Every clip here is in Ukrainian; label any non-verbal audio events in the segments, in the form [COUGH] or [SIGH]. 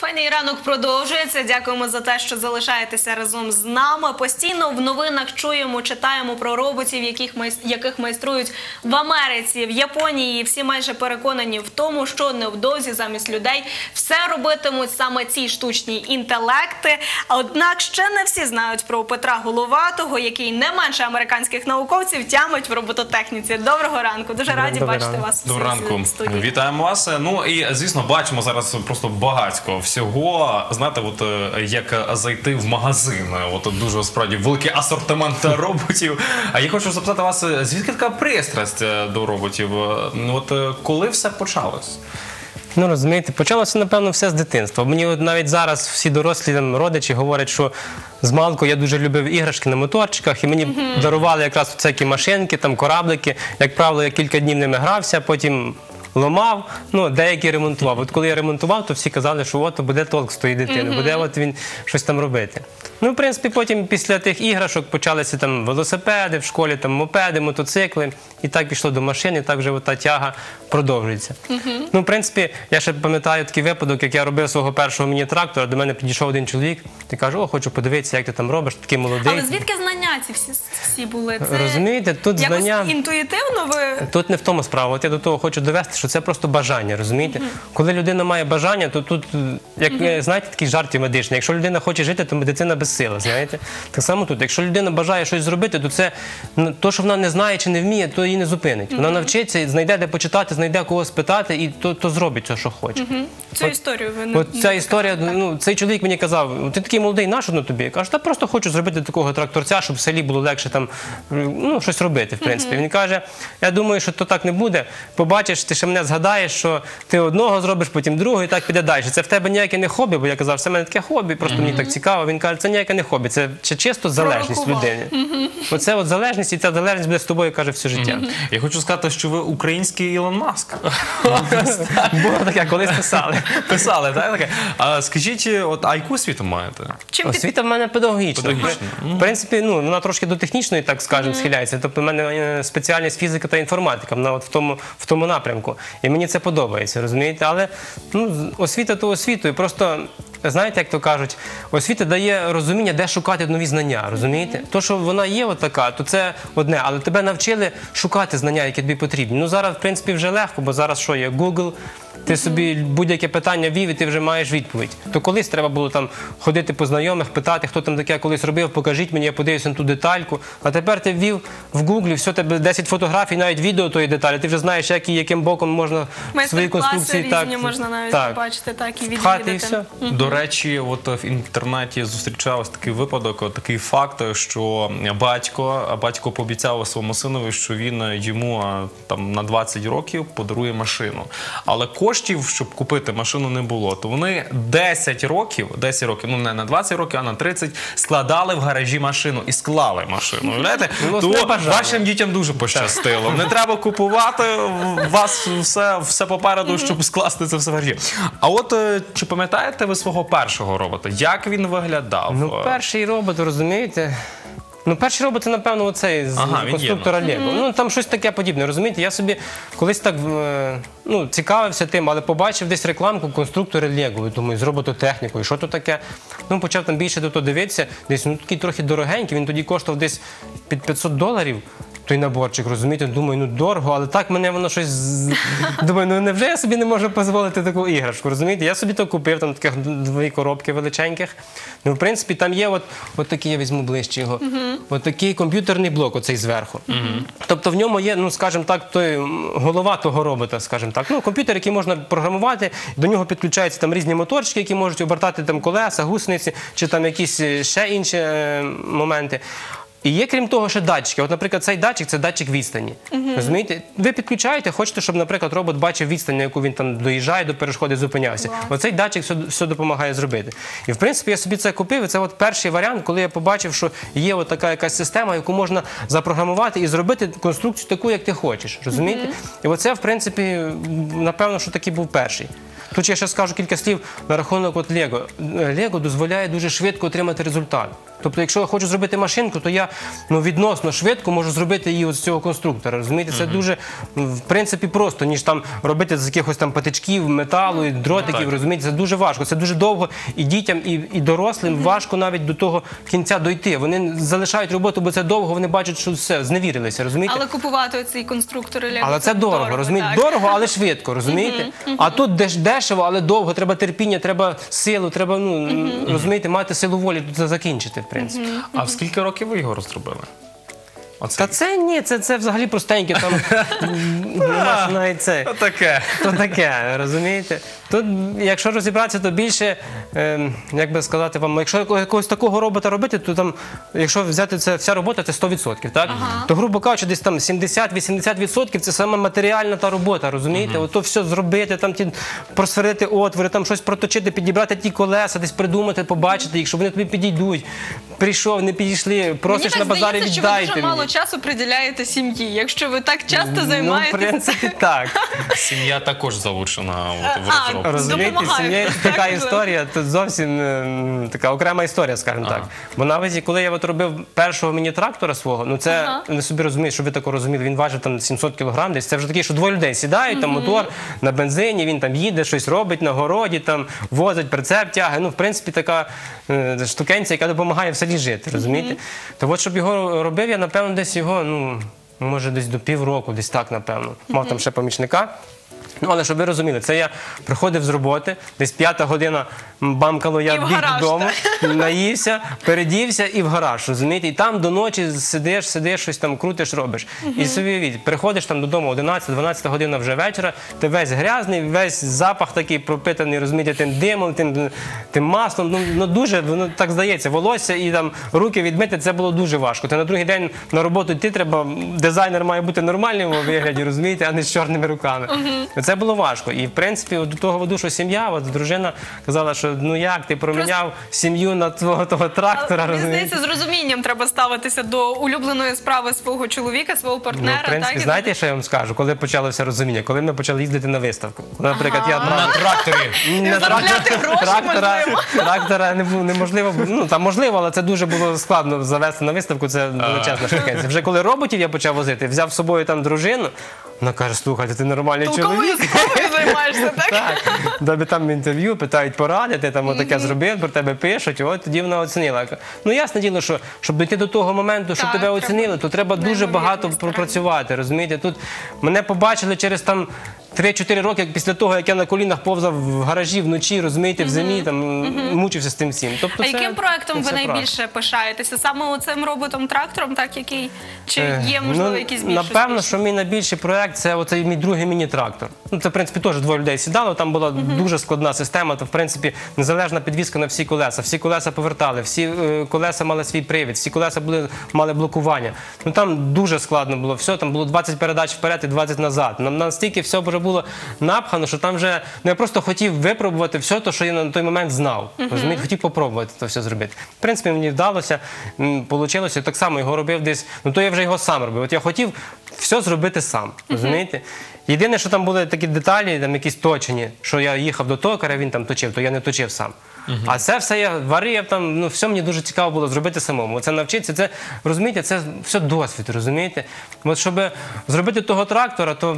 Файний ранок продовжується. Дякуємо за те, що залишаєтеся разом з нами. Постійно в новинах чуємо, читаємо про роботів, яких яких майструють в Америці, в Японії. Всі майже переконані в тому, що невдовзі замість людей все робитимуть саме ці штучні інтелекти. Однак ще не всі знають про Петра Головатого, який не менше американських науковців тямить в робототехніці. Доброго ранку. Дуже раді Добрий бачити вас. Доброго ранку. Вітаємо вас. Ну і звісно, бачимо зараз просто багатько всього. Знаєте, от е, як зайти в магазин. От дуже справді великий асортимент [LAUGHS] роботів. А я хочу запитати вас, е, звідки така пристрасть е, до роботів? Е, ну, От е, коли все почалось? Ну розумієте, почалося напевно все з дитинства. Мені от навіть зараз всі дорослі там, родичі говорять, що з малку я дуже любив іграшки на моторчиках, і мені дарували якраз всякі машинки, там кораблики. Як правило, я кілька днів ними грався, потім. Ломав, ну деякі ремонтував. От коли я ремонтував, то всі казали, що от буде толк з тої дитини, буде от він щось там робити. Ну, в принципі, потім після тих іграшок почалися там велосипеди в школі, там мопеди, мотоцикли, і так пішло до машини, і так вже та тяга продовжується. Ну, в принципі, я ще пам'ятаю такий випадок, як я робив свого першого міні-трактора, до мене підійшов один чоловік і каже, о, хочу подивитися, як ти там робиш, такий молодий. Але звідки знання ці всі, всі були? Це Розумієте, тут якось знання. інтуїтивно ви Тут не в тому справа. От я до того хочу довести, що це просто бажання, розумієте? Коли людина має бажання, то тут, як знаєте, такі жарти медичні. Якщо людина хоче жити, то медицина безсила, знаєте? Так само тут. Якщо людина бажає щось зробити, то це то, що вона не знає чи не вміє, то її не зупинить. Вона навчиться, знайде де почитати, знайде кого спитати, і то, то зробить те, що хоче. цю історію ви не От ця історія, ну цей чоловік мені казав, ти такий молодий, на що на тобі? Я кажу, та просто хочу зробити такого тракторця, щоб в селі було легше там ну, щось робити, в принципі. Він каже: я думаю, що то так не буде. Побачиш, ти ще мене згадаєш, що ти одного зробиш, потім другого, і так піде далі. Це в тебе ніяке не хобі, бо я казав, це в мене таке хобі, просто мені так цікаво. Він каже, це ніяке не хобі, це чи чисто залежність людини. Оце от залежність, і ця залежність буде з тобою, каже, все життя. Я хочу сказати, що ви український Ілон Маск. [LAUGHS] Було таке, колись писали. Писали, так? А скажіть, от а яку освіту маєте? Освіта в мене педагогічна. В принципі, ну вона трошки до технічної, так скажемо, схиляється. Тобто, в мене е, спеціальність фізика та інформатика, вона от в тому, в тому напрямку. І мені це подобається, розумієте? Але ну, освіта то освітою. Просто знаєте, як то кажуть, освіта дає розуміння, де шукати нові знання. Розумієте? То, що вона є от така, то це одне, але тебе навчили шукати знання, які тобі потрібні. Ну зараз, в принципі, вже легко, бо зараз що є Google. Ти собі будь-яке питання вів, і ти вже маєш відповідь. То колись треба було там ходити по знайомих, питати, хто там таке колись робив, покажіть мені, я подивлюся на ту детальку. А тепер ти ввів в гуглі, все тебе 10 фотографій, навіть відео тої деталі. Ти вже знаєш, як і яким боком можна свої майстер-класи конструкції різні можна навіть так, побачити, так і впхати і відвідати. все. До речі, от в інтернеті зустрічався такий випадок, от такий факт, що батько, батько пообіцяв своєму синові, що він йому там на 20 років подарує машину. Але коштів, щоб купити машину, не було. То вони 10 років, 10 років, ну не на 20 років, а на 30, складали в гаражі машину і склали машину. Уявляєте? [LAUGHS] Ну, То вашим дітям дуже пощастило. Не треба купувати у вас все, все попереду, щоб скласти це все в гаражі. А от е, чи пам'ятаєте ви свого першого робота? Як він виглядав? Ну, перший робот, розумієте? Ну, перший робот напевно, оцей з Ага, він є, конструктора Лего. Ну, там щось таке подібне, розумієте? Я собі колись так е, ну, цікавився тим, але побачив десь рекламку конструктори Лего. І думаю, з робототехнікою, що то таке? Ну, почав там більше до того дивитися, десь ну такий трохи дорогенький, він тоді коштував десь під 500 доларів. Той наборчик, розумієте, думаю, ну дорого, але так мене воно щось. з- [LAUGHS] Думаю, ну невже я собі не можу дозволити таку іграшку, розумієте? Я собі то купив, там таких дві коробки величеньких. Ну, в принципі, там є от, от такий, я візьму ближче його. От такий комп'ютерний блок, оцей зверху. Тобто в ньому є, ну скажімо так, той м, голова того робота, скажімо так. Ну, комп'ютер, який можна програмувати, до нього підключаються там різні моторчики, які можуть обертати там колеса, гусениці чи там якісь е, ще інші е, моменти. І є, крім того, ще датчики. От, наприклад, цей датчик це датчик відстані. Розумієте? Ви підключаєте, хочете, щоб, наприклад, робот бачив відстань, на яку він там доїжджає до перешкоди, зупинявся. Оцей датчик все, все допомагає зробити. І в принципі я собі це купив. І це от перший варіант, коли я побачив, що є от така якась система, яку можна запрограмувати і зробити конструкцію таку, як ти хочеш. Розумієте? І оце, в принципі, напевно, що такий був перший. Тут ще ще скажу кілька слів на рахунок от Лего. Лего дозволяє дуже швидко отримати результат. Тобто, якщо я хочу зробити машинку, то я ну, відносно швидко можу зробити її от з цього конструктора. Розумієте, це дуже в принципі просто, ніж там робити з якихось там патичків, металу, і дротиків. Так. Розумієте, це дуже важко. Це дуже довго і дітям, і, і дорослим важко навіть до того кінця дойти. Вони залишають роботу, бо це довго. Вони бачать, що все зневірилися. Розумієте? Але купувати оці конструктори Лего Але це дорого, розумієте? так. Дорого, але швидко, розумієте? А тут деш- дешево, але довго. Треба терпіння, треба силу, треба ну розумієте, мати силу волі тут це закінчити, в принципі. А в скільки років ви його розробили? Оце. Та це ні, це, це взагалі простеньке. Там [LAUGHS] нема навіть це. таке. То таке, розумієте? Тут, якщо розібратися, то більше, е, як би сказати вам, якщо якогось такого робота робити, то там, якщо взяти це вся робота, це 100%, так? То, грубо кажучи, десь там 70-80% це саме матеріальна та робота, розумієте? Ото все зробити, там ті просверлити отвори, там щось проточити, підібрати ті колеса, десь придумати, побачити їх, щоб вони тобі підійдуть. Прийшов, не підійшли, Мені просиш так на базарі здається, що ви віддайте. дуже мало мені. Часу приділяєте сім'ї, якщо ви так часто Ну, в принципі, так. [LAUGHS] Сім'я також залучена от, в А, розробку. Розумієте, Допомагають, сім'я так, така так. історія, тут зовсім е, така окрема історія, скажімо так. Бо навіть коли я от робив першого міні-трактора свого, ну це Ага. не собі розумієш, що ви тако розуміли, він важив там 700 кілограм десь. Це вже такий, що двоє людей сідають, там мотор на бензині, він там їде, щось робить на городі, там возить прицеп, тягає. Ну, в принципі, така е, штукенця, яка допомагає в селі жити, розумієте? То от щоб його робив, я напевно десь його, ну може, десь до півроку, десь так, напевно. Мав там ще помічника. Ну, але щоб ви розуміли, це я приходив з роботи, десь п'ята година бамкало, я біг додому, наївся, передівся і в гараж, розумієте? І там до ночі сидиш, сидиш, щось там крутиш, робиш. І собі уявіть, приходиш там додому 11-12 година вже вечора, ти весь грязний, весь запах такий пропитаний, розумієте, тим димом, тим, тим маслом. Ну, ну дуже, воно так здається, волосся і там руки відмити, це було дуже важко. Ти на другий день на роботу йти треба, дизайнер має бути нормальним у вигляді, розумієте, а не з чорними руками. Це було важко. І в принципі, до того веду, що сім'я, от дружина казала, що ну як ти проміняв сім'ю на твого того трактора, Мені здається, з розумінням треба ставитися до улюбленої справи свого чоловіка, свого Ну, партнера. в принципі, так? Знаєте, що я вам скажу? Коли почалося розуміння, коли ми почали їздити на виставку. Коли, наприклад, я На тракторі. Гроші, трактора, трактора неможливо. Ну там можливо, але це дуже було складно завести на виставку. Це величезна штукенція. Вже коли роботів я почав возити, взяв з собою там дружину. Вона каже: слухайте, ти нормальний Толковою чоловік. справою займаєшся, так? Так, тобі там інтерв'ю, питають поради, ти там отаке зробив, про тебе пишуть, от тоді вона оцінила. Ну ясне діло, що щоб дійти до того моменту, щоб Так, тебе треба оцінили, то треба дуже багато пропрацювати. Розумієте, тут мене побачили через там. 3-4 роки після того, як я на колінах повзав в гаражі вночі, вночі, в зимі, там мучився з тим всім. Тобто, А це- яким проектом ну, ви найбільше пишаєтеся? Саме оцим роботом-трактором, так який чи Е, є можливо ну, якісь більш Напевно, успішні? що мій найбільший проект це оцей мій другий міні-трактор. Ну, це, в принципі, теж двоє людей сідало. Там була дуже складна система. То, в принципі, незалежна підвізка на всі колеса. Всі колеса повертали, всі е, колеса мали свій привід, всі колеса були, мали блокування. Ну там дуже складно було все. Там було 20 передач вперед і 20 назад. Нам настільки все вже було напхано, що там вже ну, я просто хотів випробувати все, те, що я на той момент знав. Розумієте, хотів попробувати це все зробити. В принципі, мені вдалося, вийшло. Так само його робив десь. Ну то я вже його сам робив. От я хотів все зробити сам. Розумієте? Єдине, що там були такі деталі, там якісь точені, що я їхав до токаря, він там точив, то я не точив сам. А це все я варив там, ну все мені дуже цікаво було зробити самому. Це навчитися, це розумієте, це все досвід, розумієте? От щоб зробити того трактора, то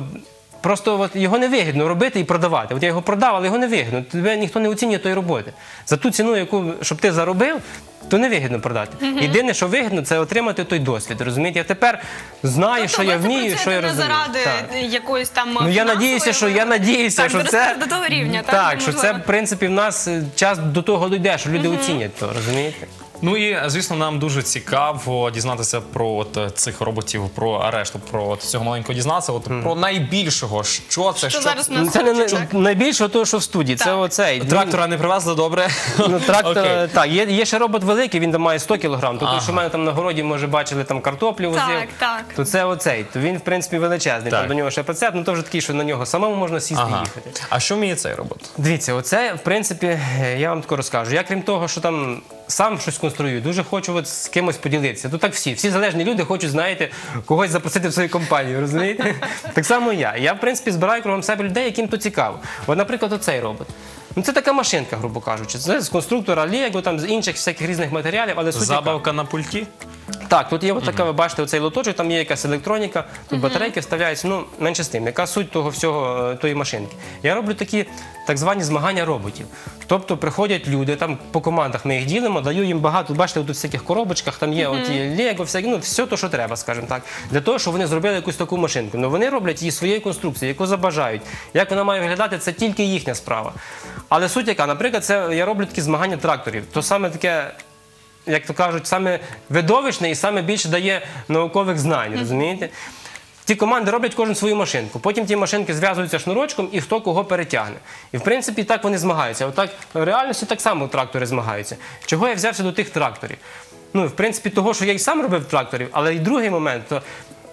Просто от його не вигідно робити і продавати. От я його продав, але його не вигідно. Тебе ніхто не оцінює тої роботи. За ту ціну, яку щоб ти заробив, то не вигідно продати. Єдине, що вигідно, це отримати той досвід. Розумієте? Я тепер знаю, що Тобто я вмію, що я розумію. заради Так. якоїсь там Ну я надіюся, що я надіюся, так, що дорости це до того рівня, так, так що це можливо. в принципі в нас е, час до того дійде, що люди оцінять то, розумієте? Ну і звісно, нам дуже цікаво дізнатися про от цих роботів, про арешту, про от цього маленького дізнатися. От про найбільшого, що це, Що зараз нас Ну, Це не так? найбільше того, що в студії. Це оцей трактора не привезли добре. Ну, трактор, [LAUGHS] Окей. так, є, є ще робот великий, він там має 100 кг. То той, що в мене там на городі, може, бачили, там картоплю возив. Так, так. То це оцей. То він, в принципі, величезний. Так. Там до нього ще прицеп, ну то вже такий, що на нього самому можна сісти і їхати. А що вміє цей робот? Дивіться, оце, в принципі, я вам тако розкажу. Я крім того, що там сам щось конструюю, дуже хочу от з кимось поділитися. Тут так всі. Всі залежні люди хочуть, знаєте, когось запросити в свою компанію, розумієте? [LAUGHS] Так само і я. Я, в принципі, збираю кругом себе людей, яким то цікаво. От, наприклад, оцей робот. Ну, це така машинка, грубо кажучи. Це з конструктора Лего, там з інших всяких різних матеріалів, але суть яка? Забавка на пульті. Так, тут є така, ви бачите, оцей лоточок, там є якась електроніка, тут батарейки вставляються, ну, менше з тим. Яка суть того всього, е, тої машинки? Я роблю такі так звані змагання роботів. Тобто приходять люди, там по командах ми їх ділимо, даю їм багато, бачите, тут в всяких коробочках, там є от є Лего, всякі, ну, все те, що треба, скажімо так, для того, щоб вони зробили якусь таку машинку. Ну, вони роблять її своєю конструкцією, яку забажають. Як вона має виглядати, це тільки їхня справа. Але суть яка, наприклад, це я роблю такі змагання тракторів. То саме таке як то кажуть, саме видовищне і саме більше дає наукових знань, розумієте? Ті команди роблять кожен свою машинку. Потім ті машинки зв'язуються шнурочком і хто кого перетягне. І в принципі так вони змагаються. Отак в реальності так само трактори змагаються. Чого я взявся до тих тракторів? Ну, в принципі, того, що я і сам робив тракторів, але і другий момент, то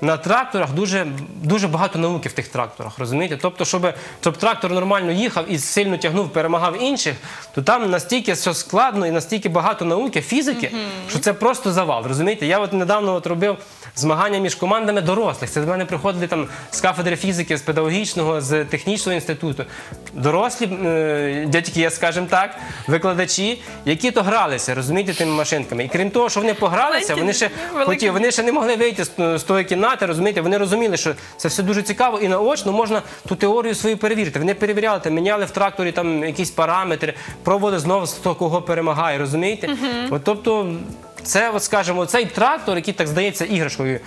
на тракторах дуже, дуже багато науки в тих тракторах, розумієте? Тобто, щоб, щоб трактор нормально їхав і сильно тягнув, перемагав інших, то там настільки все складно і настільки багато науки, фізики, що це просто завал. Розумієте? Я от недавно от робив змагання між командами дорослих. Це до мене приходили там з кафедри фізики, з педагогічного, з технічного інституту. Дорослі е, дядьки, я скажімо так, викладачі, які то гралися, розумієте, тими машинками. І крім того, що вони погралися, вони ще хотіли, вони ще не могли вийти з, з тої кімнати, розумієте, вони розуміли, що це все дуже цікаво і наочно можна ту теорію свою перевірити. Вони перевіряли, там, міняли в тракторі там якісь параметри, пробували знову того, кого перемагає, розумієте? От, тобто, це, от, скажімо, цей трактор, який так здається іграшкою,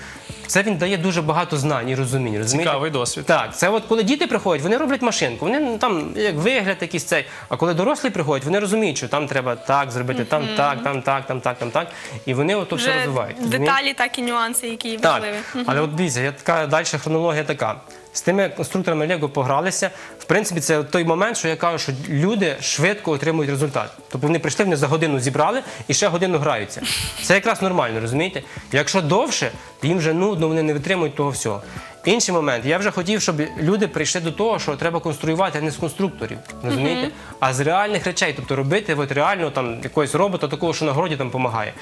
це він дає дуже багато знань і розумінь. Розумієте? Цікавий досвід. Так, це от коли діти приходять, вони роблять машинку, вони ну, там як вигляд якийсь цей. А коли дорослі приходять, вони розуміють, що там треба так зробити, там так, там так, там так, там так. І вони ото все Вже розвивають. розумієте? деталі, так і нюанси, які Так, важливі. Але от дивіться, я така далі хронологія така. З тими конструкторами Лего погралися. В принципі, це той момент, що я кажу, що люди швидко отримують результат. Тобто вони прийшли, вони за годину зібрали і ще годину граються. Це якраз нормально, розумієте? Якщо довше, їм вже нудно, вони не витримують того всього. Інший момент, я вже хотів, щоб люди прийшли до того, що треба конструювати не з конструкторів, розумієте? А з реальних речей, тобто робити от реально там якогось робота, такого, що на городі там допомагає.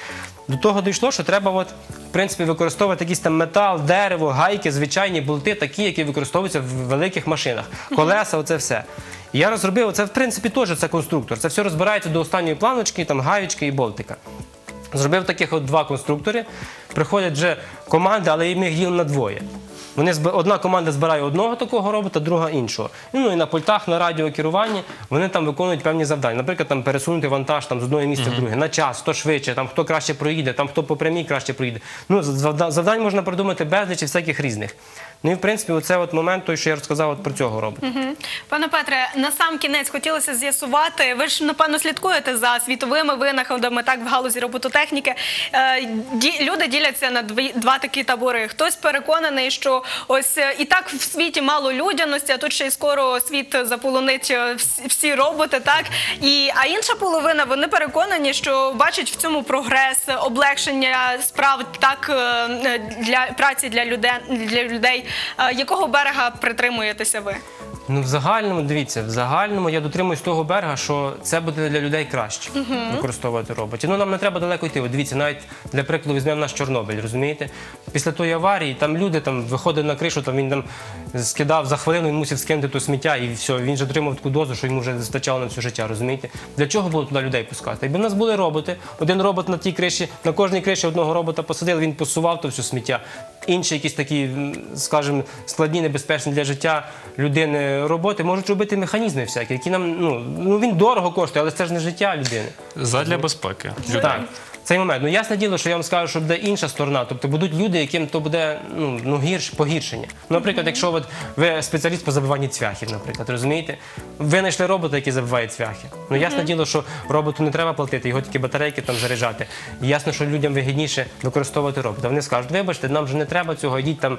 До того дійшло, що треба, от, в принципі, використовувати якийсь там метал, дерево, гайки, звичайні болти, такі, які використовуються в великих машинах, колеса, оце все. І я розробив, це в принципі теж це конструктор. Це все розбирається до останньої планочки, там гаючки і болтика. Зробив таких от два конструктори. Приходять вже команди, але ми їх ділимо на двоє. Вони одна команда збирає одного такого робота, друга іншого. Ну і на пультах, на радіокеруванні вони там виконують певні завдання. Наприклад, там пересунути вантаж там, з одного місця в друге на час, хто швидше, там хто краще проїде, там хто по прямій краще проїде. Ну, завда- завдань можна придумати безліч і всяких різних. Ну і в принципі, оце от момент, той, що я розказав от про цього робота. Мгм. Пане Петре, на сам кінець хотілося з'ясувати. Ви ж напевно слідкуєте за світовими винаходами, так в галузі робототехніки. Е, ді- люди діляться на дві, два такі табори. Хтось переконаний, що ось е, і так в світі мало людяності, а тут ще й скоро світ заполонить е, всі роботи. Так і а інша половина вони переконані, що бачать в цьому прогрес, облегшення справ так е, для праці для людей для людей. Е, Якого берега притримуєтеся ви? Ну, в загальному, дивіться, в загальному я дотримуюсь того берега, що це буде для людей краще використовувати роботів. Ну нам не треба далеко йти. От дивіться, навіть для прикладу візьмемо наш Чорнобиль, розумієте? Після тої аварії там люди там виходили на кришу, там він там скидав за хвилину, він мусив скинути то сміття, і все, він же отримав таку дозу, що йому вже вистачало на все життя, розумієте? Для чого було туди людей пускати? Якби в нас були роботи, один робот на тій криші, на кожній криші одного робота посадили, він посував то все сміття. Інші якісь такі, скажімо, складні, небезпечні для життя людини роботи можуть робити механізми всякі, які нам ну, ну він дорого коштує, але це ж не життя людини. Задля безпеки. Так. Цей момент. Ну ясне діло, що я вам скажу, що буде інша сторона. Тобто будуть люди, яким то буде ну, ну гірш, погіршення. Ну, наприклад, якщо от ви спеціаліст по забиванні цвяхів, наприклад, розумієте? Ви знайшли робота, який забиває цвяхи. Ну ясне діло, що роботу не треба платити, його тільки батарейки там заряджати. І ясно, що людям вигідніше використовувати робота. Вони скажуть, вибачте, нам вже не треба цього, йдіть там,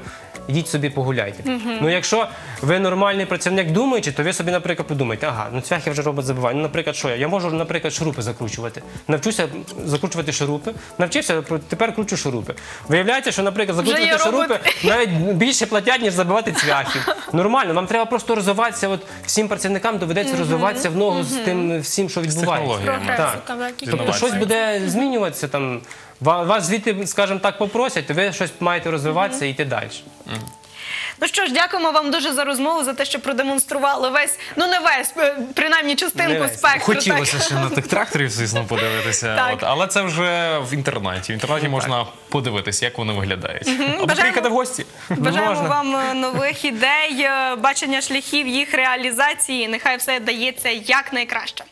йдіть собі погуляйте. Ну якщо ви нормальний працівник думаючи, то ви собі, наприклад, подумаєте, ага, ну цвяхи вже робот забиває. Ну, наприклад, що я? Я можу, наприклад, шурупи закручувати. Навчуся закручувати шурупи, навчився, тепер кручу шурупи. Виявляється, що, наприклад, закручувати шурупи навіть більше платять, ніж забивати цвяхів. Нормально, нам треба просто розвиватися. От всім працівникам доведеться розвиватися в ногу з тим всім, що відбувається. Так. Тобто щось буде змінюватися там. Вас звідти, скажімо так, попросять, то ви щось маєте розвиватися і йти далі. Ну що ж, дякуємо вам дуже за розмову, за те, що продемонстрували весь, ну не весь, е, принаймні частинку спектру. Хотілося так. ще на тих тракторів, звісно, подивитися. От, але це вже в інтернеті. В інтернеті можна подивитися, як вони виглядають. Або Бажаємо- приїхати в гості. Бажаємо Можна. вам е, нових ідей, е, бачення шляхів їх реалізації. Нехай все дається як найкраще.